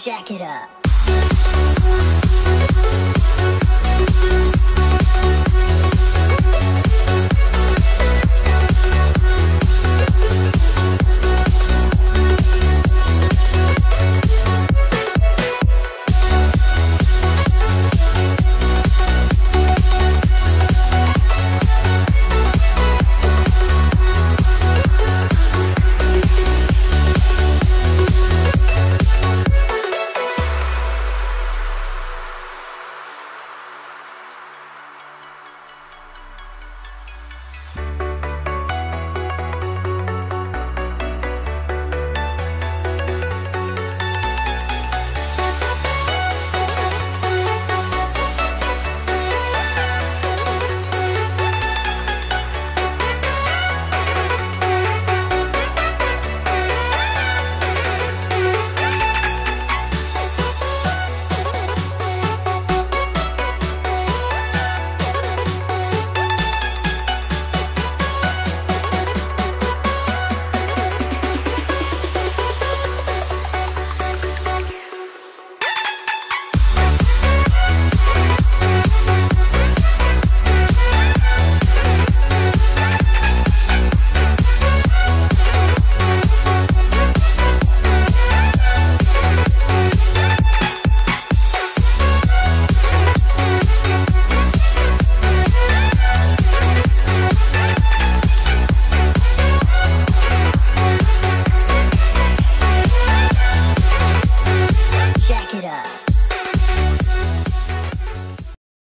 jack it up.